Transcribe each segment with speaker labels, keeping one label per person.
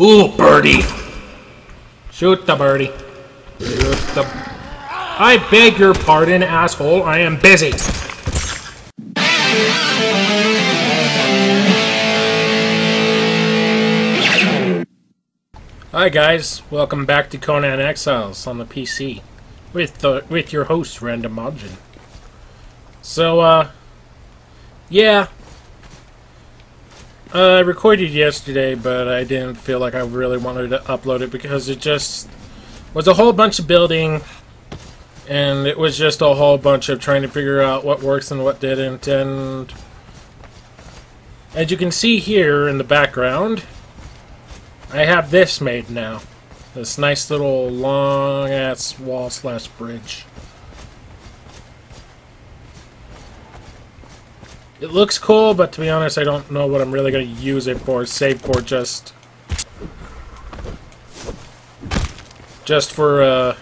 Speaker 1: Ooh, birdie. Shoot the birdie. Shoot the... I beg your pardon, asshole. I am busy. Hi guys, welcome back to Conan Exiles on the PC with the with your host Random Majin. So uh yeah, uh, I recorded yesterday, but I didn't feel like I really wanted to upload it because it just was a whole bunch of building, and it was just a whole bunch of trying to figure out what works and what didn't, and as you can see here in the background, I have this made now. This nice little long-ass wall slash bridge. It looks cool, but to be honest, I don't know what I'm really going to use it for, save for just... Just for, uh...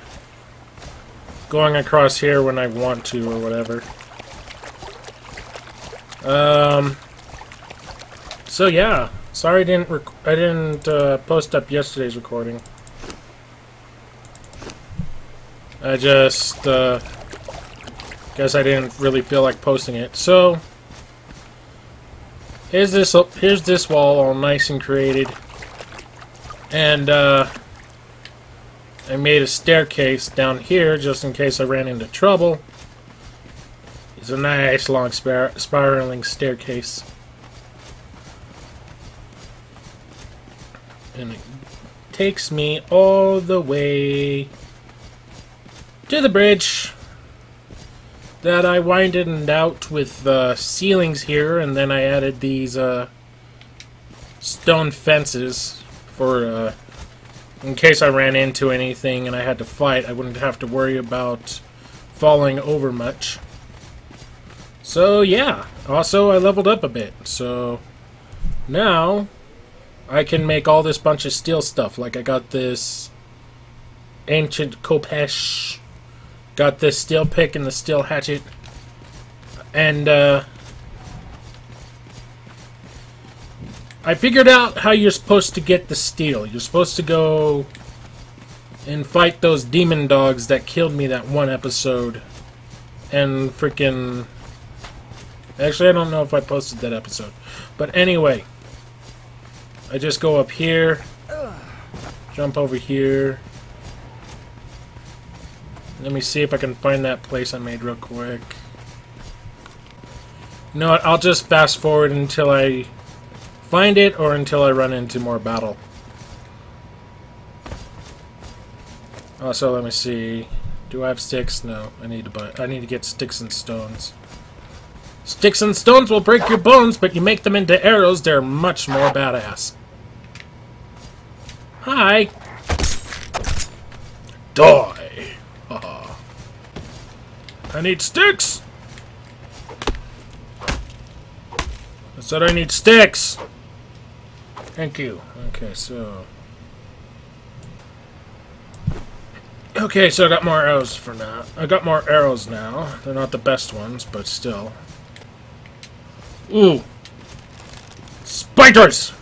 Speaker 1: Going across here when I want to, or whatever. Um... So, yeah. Sorry I didn't, I didn't, uh, post up yesterday's recording. I just, uh... Guess I didn't really feel like posting it. So... Here's this here's this wall all nice and created. And uh, I made a staircase down here just in case I ran into trouble. It's a nice long spir spiraling staircase. And it takes me all the way to the bridge that I winded out with uh, ceilings here, and then I added these uh, stone fences for uh, in case I ran into anything and I had to fight, I wouldn't have to worry about falling over much. So yeah, also I leveled up a bit, so now I can make all this bunch of steel stuff. Like I got this ancient Khopesh Got this steel pick and the steel hatchet. And, uh... I figured out how you're supposed to get the steel. You're supposed to go and fight those demon dogs that killed me that one episode. And freaking... Actually, I don't know if I posted that episode. But anyway. I just go up here. Jump over here. Let me see if I can find that place I made real quick. You know what, I'll just fast forward until I find it or until I run into more battle. Also, let me see. Do I have sticks? No, I need to buy. I need to get sticks and stones. Sticks and stones will break your bones, but you make them into arrows, they're much more badass. Hi! Die! I need sticks! I said I need sticks! Thank you. Okay, so... Okay, so I got more arrows for now. I got more arrows now. They're not the best ones, but still. Ooh! Spiders!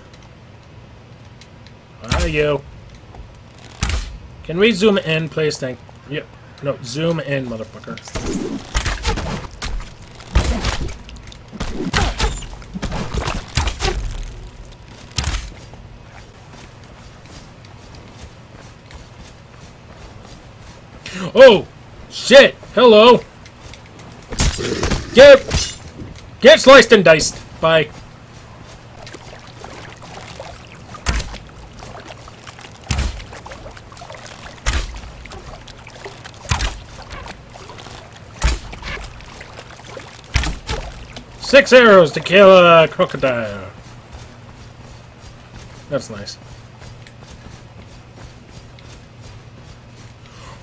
Speaker 1: Hi, you. Can we zoom in, please? Thank... Yep. No, zoom in, motherfucker. Oh! Shit! Hello! Get... Get sliced and diced! Bye. Six arrows to kill a crocodile. That's nice.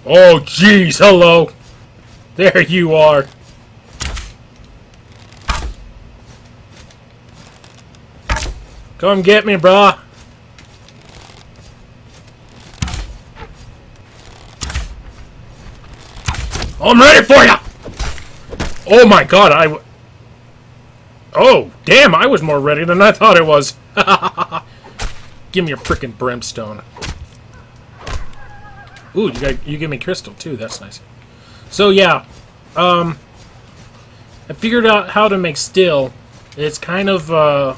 Speaker 1: Oh, jeez, hello. There you are. Come get me, brah. I'm ready for you! Oh my god, I... Oh, damn, I was more ready than I thought it was. Give me your freaking brimstone. Ooh, you got you give me crystal too. That's nice. So yeah, um, I figured out how to make steel. It's kind of uh,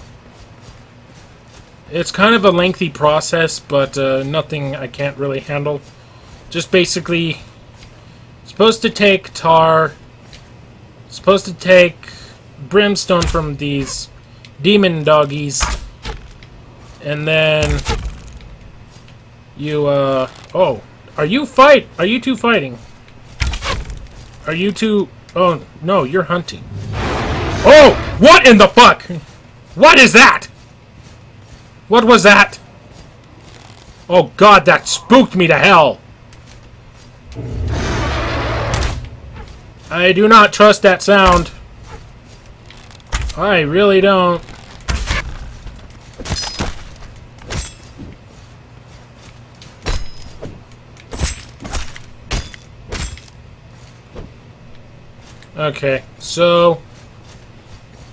Speaker 1: it's kind of a lengthy process, but uh, nothing I can't really handle. Just basically, supposed to take tar, supposed to take brimstone from these demon doggies, and then you uh oh are you fight? Are you two fighting? Are you two... Oh, no, you're hunting. Oh! What in the fuck? What is that? What was that? Oh god, that spooked me to hell. I do not trust that sound. I really don't. Okay, so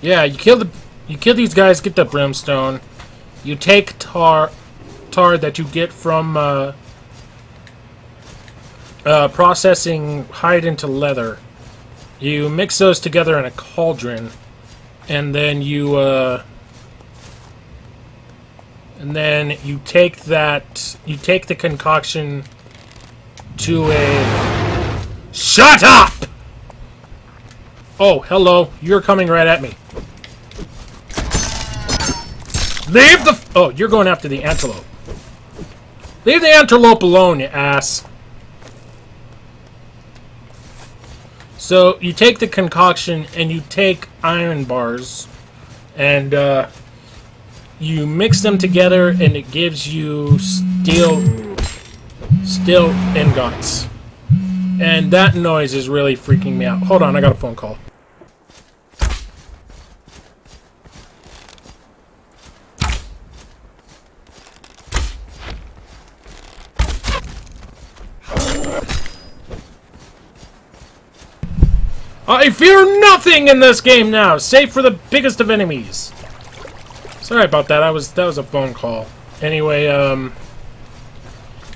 Speaker 1: yeah, you kill the you kill these guys, get the brimstone. You take tar tar that you get from uh, uh, processing hide into leather. You mix those together in a cauldron, and then you uh, and then you take that you take the concoction to a shut up. Oh, hello. You're coming right at me. Leave the... Oh, you're going after the antelope. Leave the antelope alone, you ass. So, you take the concoction and you take iron bars and uh, you mix them together and it gives you steel, steel ingots. And that noise is really freaking me out. Hold on, I got a phone call. I fear nothing in this game now, save for the biggest of enemies. Sorry about that. I was that was a phone call. Anyway, um,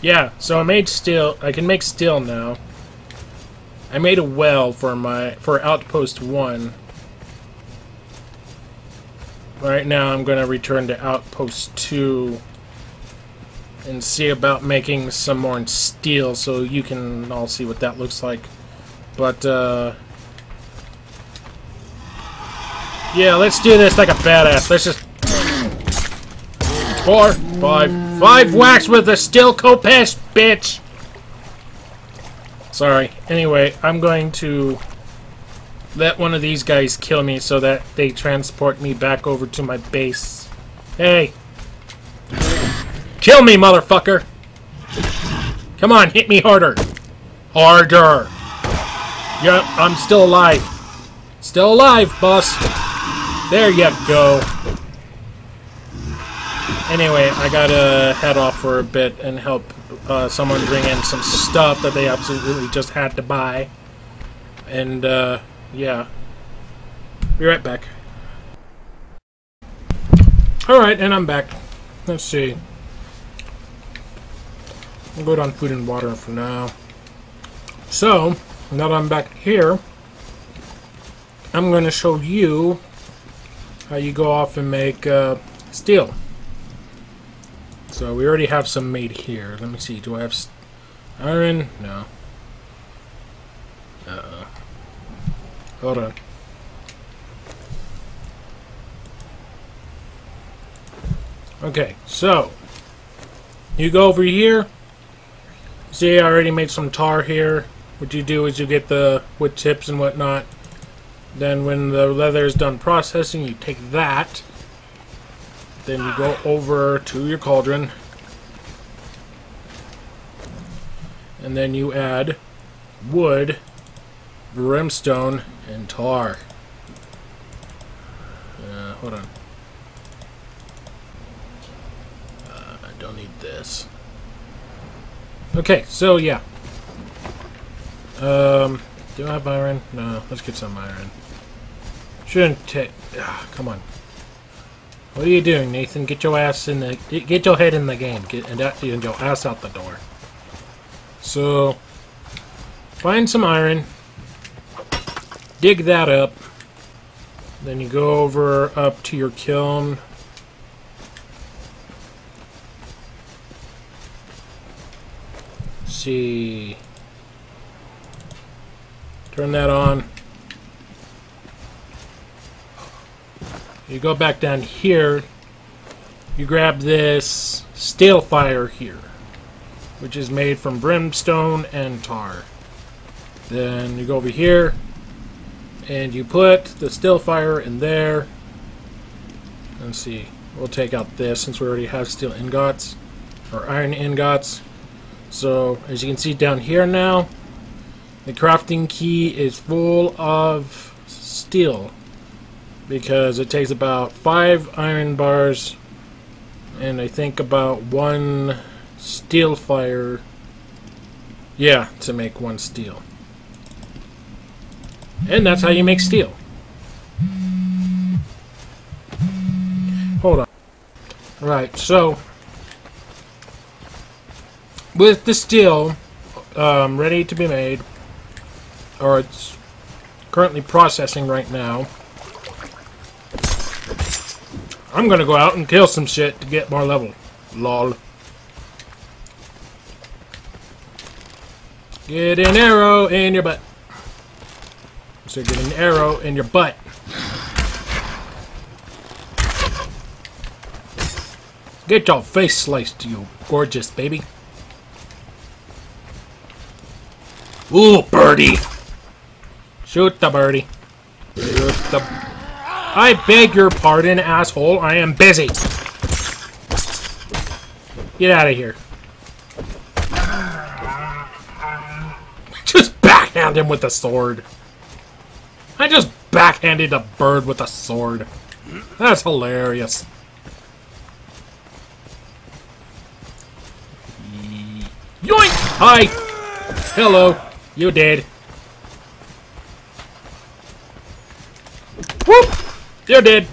Speaker 1: yeah. So I made steel. I can make steel now. I made a well for my for outpost one. Right now, I'm to return to outpost two and see about making some more steel, so you can all see what that looks like. But uh, yeah, let's do this like a badass. Let's just... Four, five, five whacks with a steel Khopesh, bitch! Sorry. Anyway, I'm going to let one of these guys kill me so that they transport me back over to my base. Hey! Kill me, motherfucker! Come on, hit me harder! Harder! Yep, I'm still alive. Still alive, boss. There you go. Anyway, I gotta head off for a bit and help uh, someone bring in some stuff that they absolutely just had to buy. And, uh, yeah. Be right back. Alright, and I'm back. Let's see. I'll go down food and water for now. So, now that I'm back here, I'm going to show you how you go off and make uh, steel. So we already have some made here. Let me see. Do I have iron? No. Uh-oh. Hold on. Okay, so you go over here. See, I already made some tar here. What you do is you get the wood chips and whatnot. Then when the leather is done processing, you take that. Then you go over to your cauldron. And then you add wood, brimstone, and tar. Uh, hold on. Uh, I don't need this. Okay, so yeah. Um, do I have iron? No, let's get some iron. Shouldn't take... Ah, come on. What are you doing, Nathan? Get your ass in the... Get your head in the game. Get and, and your ass out the door. So, find some iron. Dig that up. Then you go over up to your kiln. see. Turn that on. You go back down here. You grab this steel fire here, which is made from brimstone and tar. Then you go over here, and you put the steel fire in there. Let's see. We'll take out this since we already have steel ingots, or iron ingots. So, as you can see down here now, the crafting key is full of steel because it takes about five iron bars and I think about one steel fire. Yeah to make one steel. And that's how you make steel. Hold on. Right so with the steel um, ready to be made or it's currently processing right now I'm gonna go out and kill some shit to get more level. Lol. Get an arrow in your butt. So get an arrow in your butt. Get your face sliced, you gorgeous baby. Ooh, birdie. Shoot the birdie. Shoot the I beg your pardon, asshole. I am busy. Get out of here. Just backhand him with a sword. I just backhanded a bird with a sword. That's hilarious. Yoink! Hi! Hello. You did. Whoop! You're dead.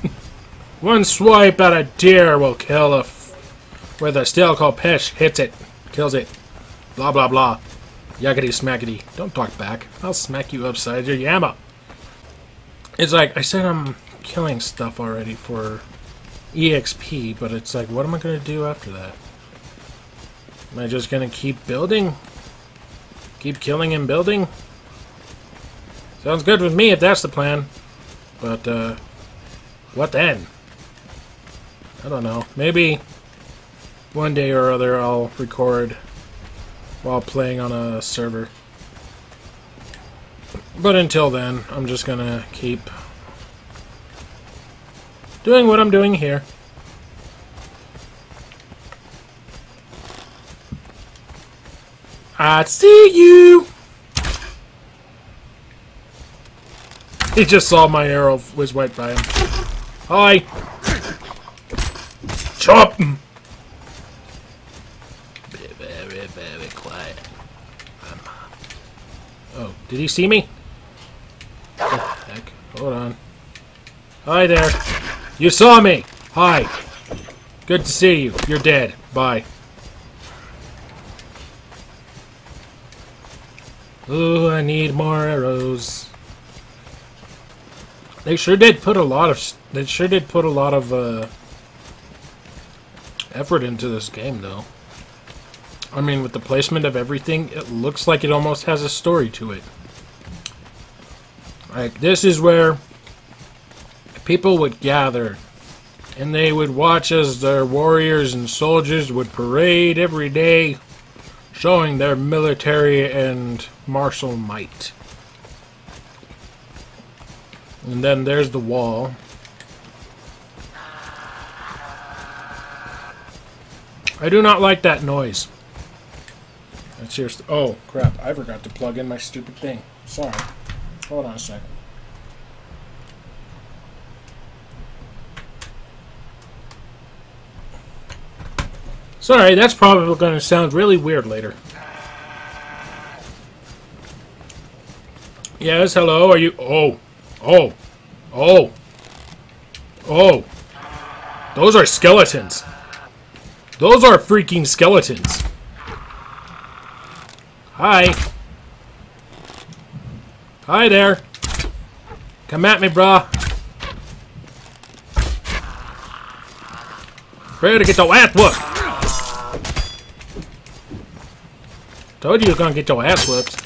Speaker 1: One swipe at a deer will kill a where the steel Khopesh hits it, kills it. Blah blah blah. Yakety smackety. Don't talk back. I'll smack you upside your yama. It's like I said I'm killing stuff already for EXP, but it's like what am I gonna do after that? Am I just gonna keep building? Keep killing and building? Sounds good with me if that's the plan. But uh what then? I don't know. Maybe one day or other I'll record while playing on a server. But until then, I'm just gonna keep doing what I'm doing here. I see you! He just saw my arrow was went by him. Hi! Chop! Very, very, very quiet. Um, oh, did he see me? heck? Hold on. Hi there. You saw me! Hi. Good to see you. You're dead. Bye. Ooh, I need more arrows. They sure did put a lot of they sure did put a lot of uh, effort into this game, though. I mean, with the placement of everything, it looks like it almost has a story to it. Like, this is where people would gather, and they would watch as their warriors and soldiers would parade every day, showing their military and martial might. And then there's the wall. I do not like that noise. That's your... Oh, crap. I forgot to plug in my stupid thing. Sorry. Hold on a second. Sorry, that's probably going to sound really weird later. Yes, hello, are you... Oh. Oh. Oh. Oh. Those are skeletons. Those are freaking skeletons. Hi. Hi there. Come at me, brah. Ready to get your ass whooped. Told you you was gonna get your ass whooped.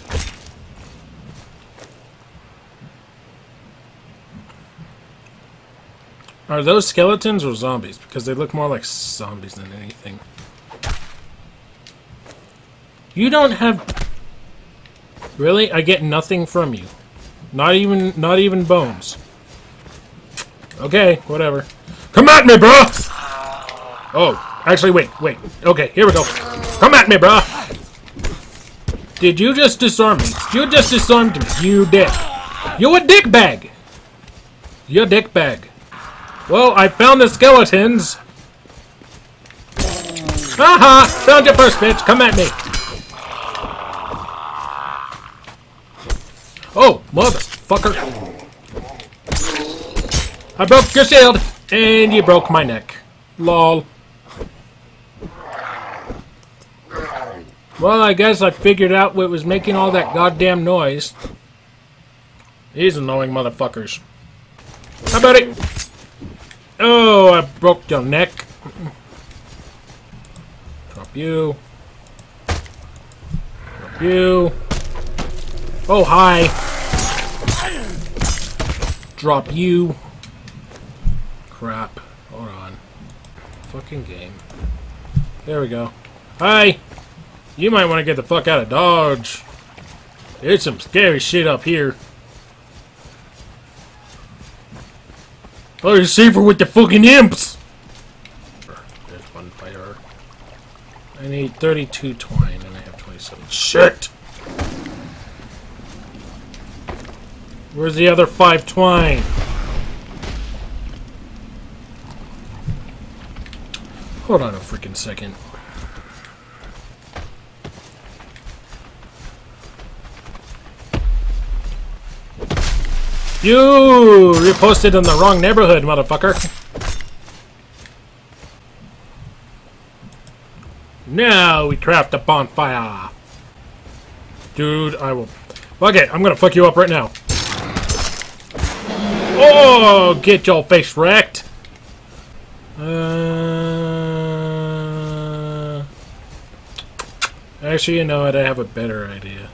Speaker 1: Are those skeletons or zombies? Because they look more like zombies than anything. You don't have... Really? I get nothing from you. Not even, not even bones. Okay, whatever. Come at me, bro! Oh, actually, wait, wait. Okay, here we go. Come at me, bro! Did you just disarm me? You just disarmed me, you dick. You a dick bag! You a dick bag. Well, I found the skeletons. Haha! Found you first, bitch. Come at me. Oh, motherfucker. I broke your shield, and you broke my neck. Lol. Well, I guess I figured out what was making all that goddamn noise. These annoying motherfuckers. How about it? Oh, I broke your neck. Drop you. Drop you. Oh, hi. Drop you. Crap. Hold on. Fucking game. There we go. Hi! You might want to get the fuck out of Dodge. There's some scary shit up here. Oh, you're safer with the fucking imps! There's one fighter. I need 32 twine and I have 27. Shit! Where's the other five twine? Hold on a freaking second. You reposted in the wrong neighborhood, motherfucker. Now we craft a bonfire. Dude, I will... Okay, I'm gonna fuck you up right now. Oh, get your face wrecked. Uh... Actually, you know what? I have a better idea.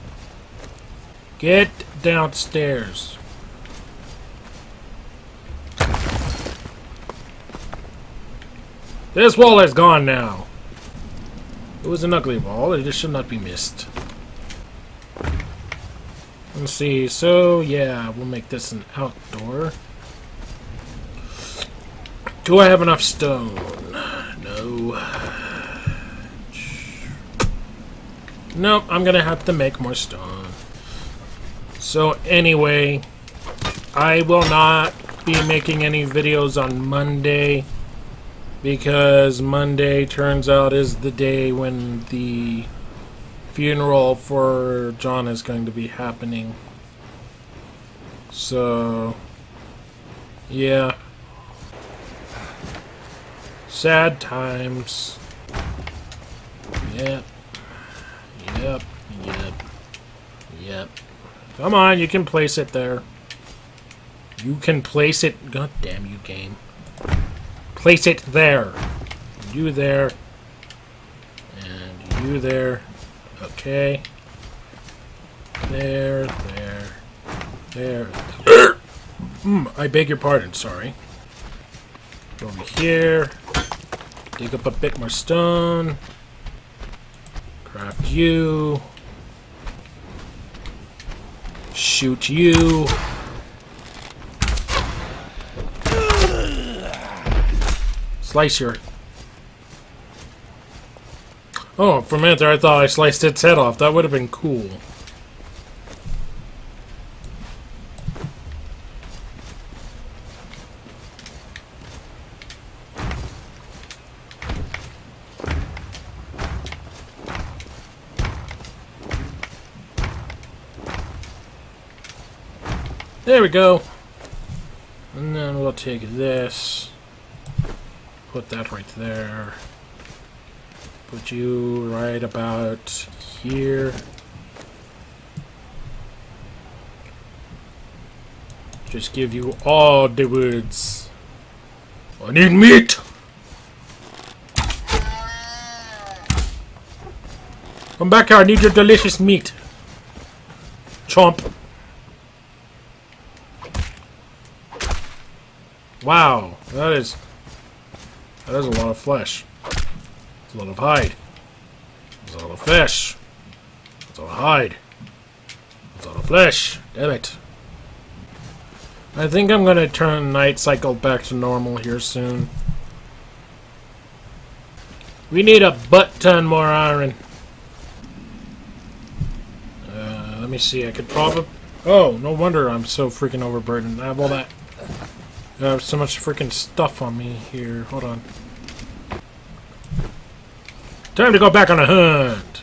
Speaker 1: Get downstairs. This wall is gone now. It was an ugly wall. It just should not be missed. Let's see. So, yeah, we'll make this an outdoor. Do I have enough stone? No. Nope, I'm gonna have to make more stone. So, anyway, I will not be making any videos on Monday because Monday turns out is the day when the funeral for John is going to be happening. So, yeah. Sad times. Yep. Yep. Yep. Yep. Come on, you can place it there. You can place it. God damn you, game. Place it there. You there. And you there. Okay. There, there, there. mm, I beg your pardon, sorry. Go over here. Dig up a bit more stone. Craft you. Shoot you. Slice your... Oh, for a minute there I thought I sliced its head off. That would have been cool. There we go. And then we'll take this. Put that right there. Put you right about here. Just give you all the woods. I need meat! Come back here, I need your delicious meat. Chomp. Wow, that is... That is a lot of flesh. It's a lot of hide. It's a lot of flesh. It's a lot of hide. It's a lot of flesh. Damn it. I think I'm gonna turn night cycle back to normal here soon. We need a butt ton more iron. Uh, let me see, I could probably... Oh, no wonder I'm so freaking overburdened. I have all that... I have so much freaking stuff on me here. Hold on. Time to go back on a hunt!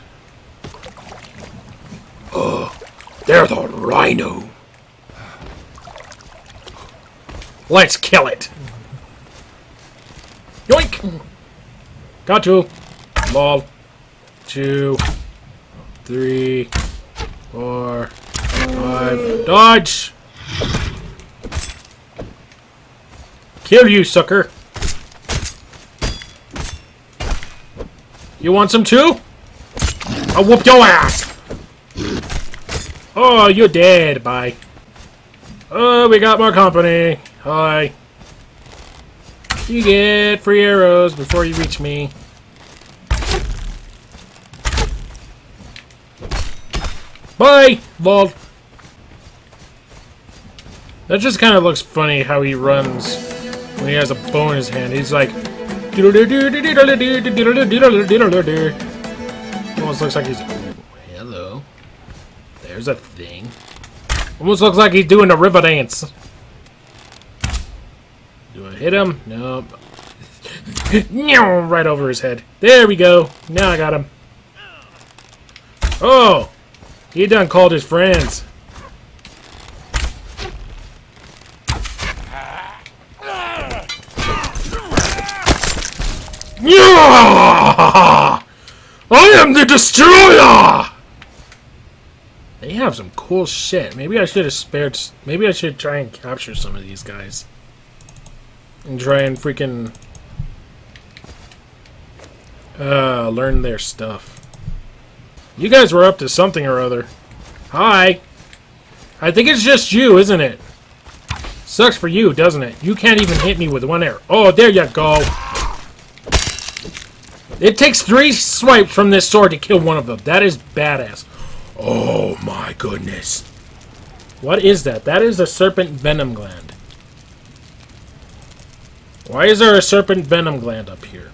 Speaker 1: Oh, they're the rhino! Let's kill it! Yoink! Got you! Lol. Two, three, four, five. Dodge! Kill you, sucker! You want some too? I'll whoop your ass! Oh, you're dead. Bye. Oh, we got more company. Hi. You get free arrows before you reach me. Bye, Vault. That just kind of looks funny how he runs when he has a bow in his hand. He's like... Almost looks like he's... hello. There's a thing. Almost looks like he's doing a river dance. Do I hit him? No. right over his head. There we go. Now I got him. Oh! He done called his friends. Yeah! I am the destroyer! They have some cool shit. Maybe I should have spared... Maybe I should try and capture some of these guys. And try and freaking... Uh, learn their stuff. You guys were up to something or other. Hi! I think it's just you, isn't it? Sucks for you, doesn't it? You can't even hit me with one arrow. Oh, there you go! It takes three swipes from this sword to kill one of them. That is badass. Oh my goodness. What is that? That is a serpent venom gland. Why is there a serpent venom gland up here?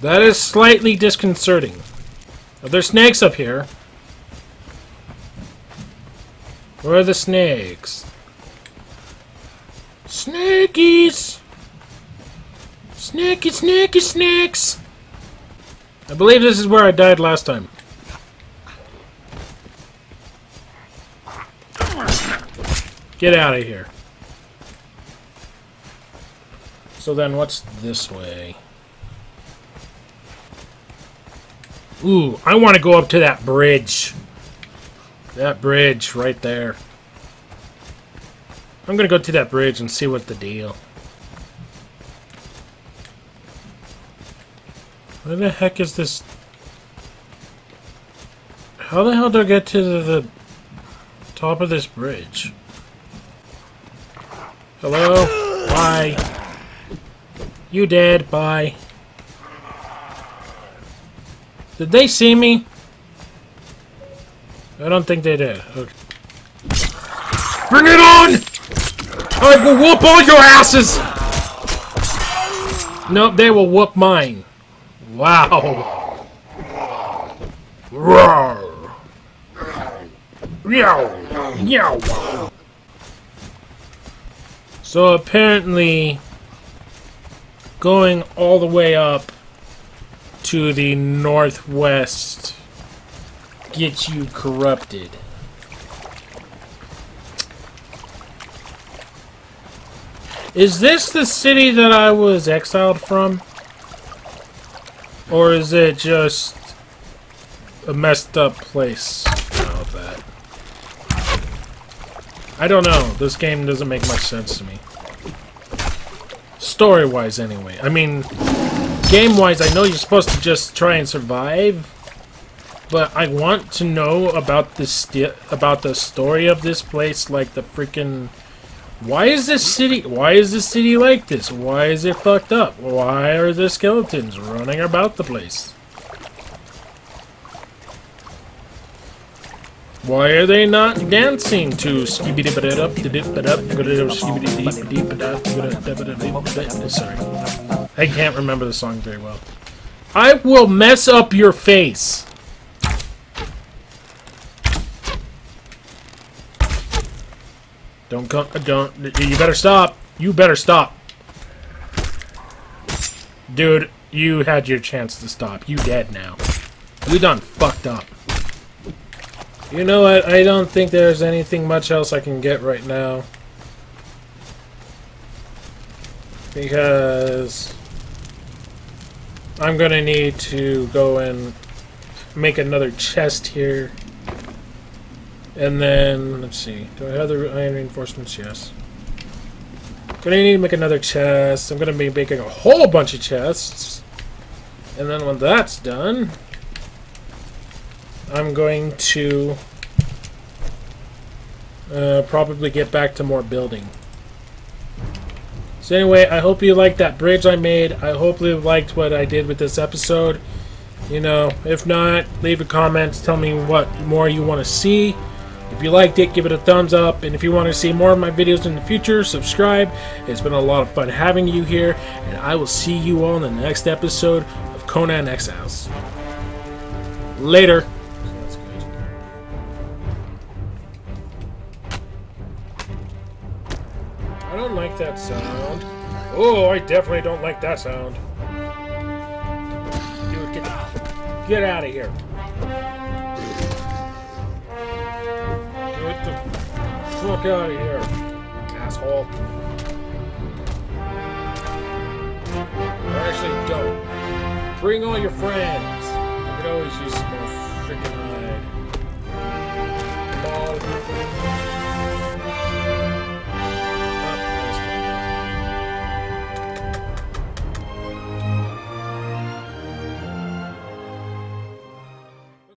Speaker 1: That is slightly disconcerting. Are there snakes up here? Where are the snakes? Snakies! Snaky, snaky, snakes! I believe this is where I died last time. Get out of here. So then what's this way? Ooh, I want to go up to that bridge. That bridge right there. I'm going to go to that bridge and see what the deal. Where the heck is this? How the hell do I get to the, the top of this bridge? Hello? Bye. You dead. Bye. Did they see me? I don't think they did. Okay. Bring it on! I will whoop all your asses! Nope, they will whoop mine. Wow. Roar. Meow. Meow. So apparently, going all the way up to the northwest gets you corrupted. Is this the city that I was exiled from? Or is it just a messed up place? Oh, that. I don't know. This game doesn't make much sense to me. Story-wise, anyway. I mean, game-wise, I know you're supposed to just try and survive, but I want to know about the about the story of this place, like the freaking why is this city... Why is this city like this? Why is it fucked up? Why are there skeletons running about the place? Why are they not dancing to skippy-dippa daup da dip up? Sorry. I can't remember the song very well. I will mess up your face. Don't come. Uh, don't. You better stop. You better stop. Dude, you had your chance to stop. You dead now. You done fucked up. You know what? I don't think there's anything much else I can get right now. Because... I'm gonna need to go and make another chest here. And then, let's see. Do I have the iron reinforcements? Yes. Gonna need to make another chest. I'm gonna be making a whole bunch of chests. And then when that's done, I'm going to uh, probably get back to more building. So anyway, I hope you liked that bridge I made. I hope you liked what I did with this episode. You know, if not, leave a comment. Tell me what more you want to see. If you liked it, give it a thumbs up, and if you want to see more of my videos in the future, subscribe. It's been a lot of fun having you here, and I will see you all in the next episode of Conan Exiles. Later. I don't like that sound. Oh, I definitely don't like that sound. Dude, get, get out of here. fuck out of here, asshole. Actually, don't. Bring all your friends. I could always use some more freaking uh, hide.